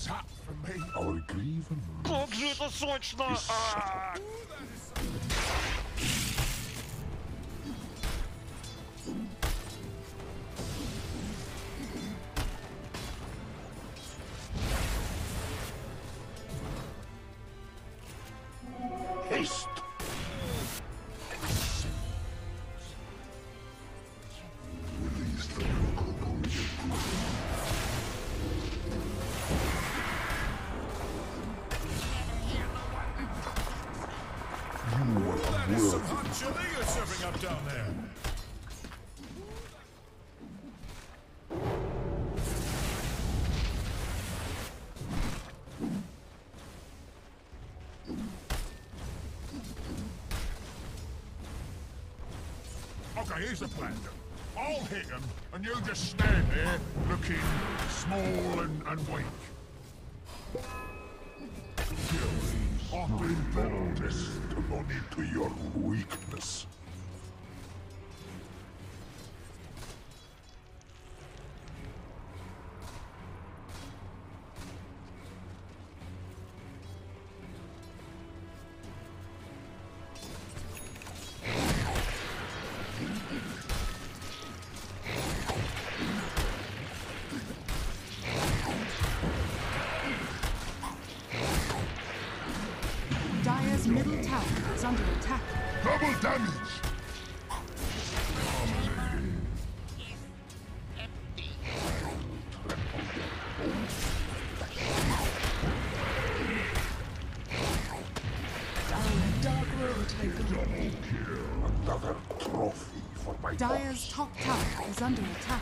Toes up for me. Our grievance Как же это сочно! Up down there. Okay, here's the plan. I'll hit him, and you just stand there, looking small and, and weak. I've been born to your weakness. Damage! Another trophy for my Dire's top tower is under attack.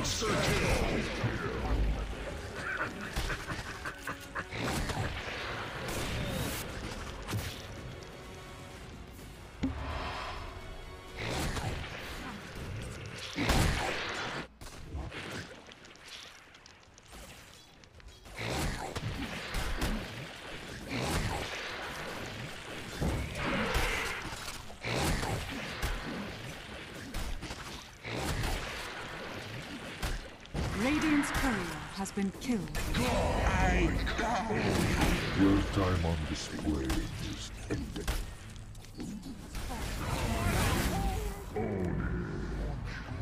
Radiant's has been killed. Your time on display is ended.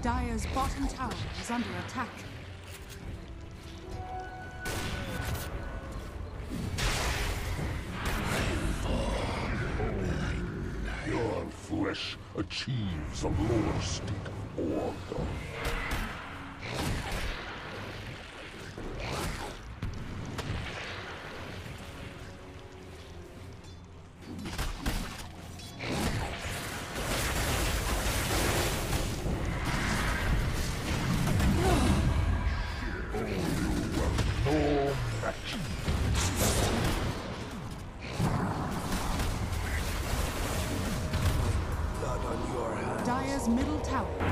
Dire's bottom tower is under attack. Your flesh achieves a lower state of order.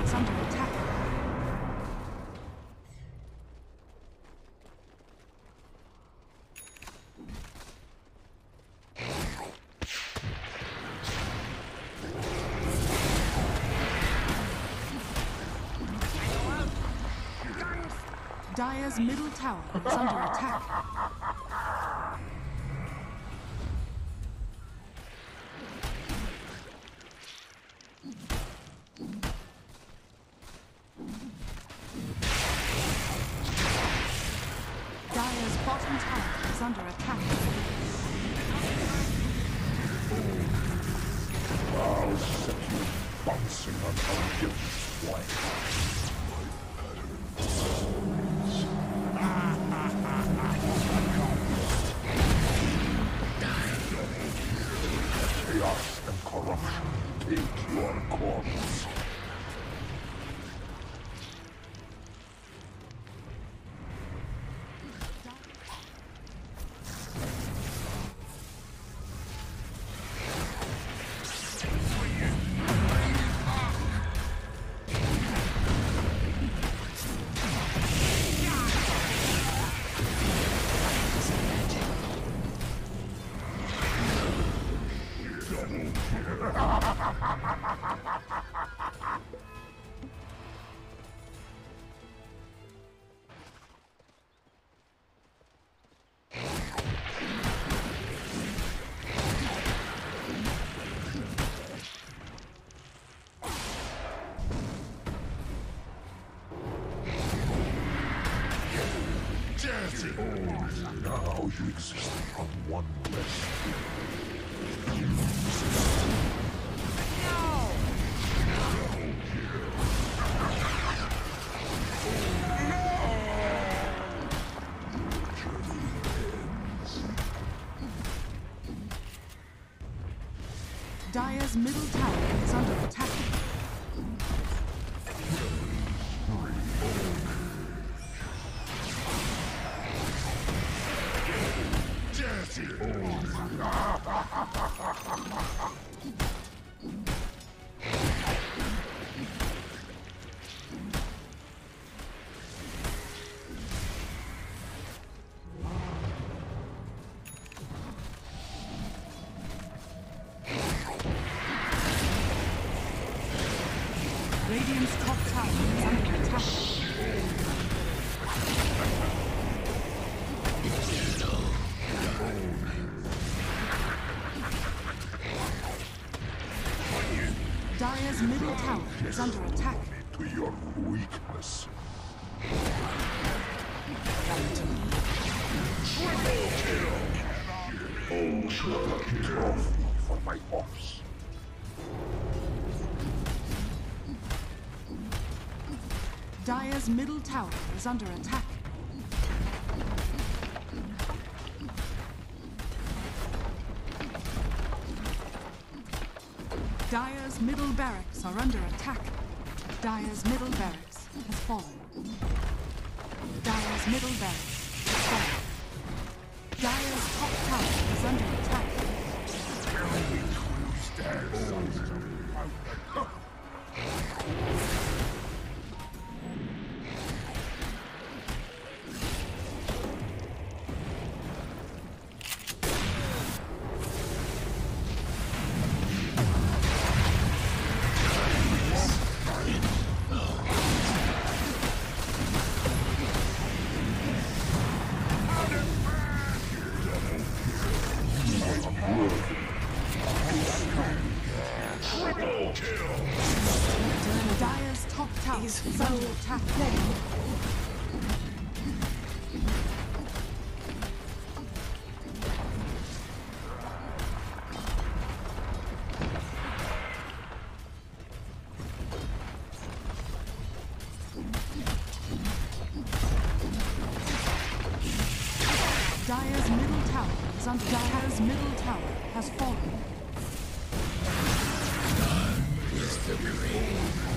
that's under attack. Dire's middle tower is under attack. Bouncing on Elgin's flank. Chaos Dirty. Now you exist on one less. Dire's middle tower is under attack. Radiant's top tower is under attack. Dire's middle tower is under attack. To your weakness. Oh, trophy for my horse. Dire's middle tower is under attack. Dire's middle barracks are under attack. Dire's middle barracks has fallen. Dire's middle barracks has fallen. Dire's top tower is under attack. Dire's top tower is under Dire's middle tower has fallen. Hunger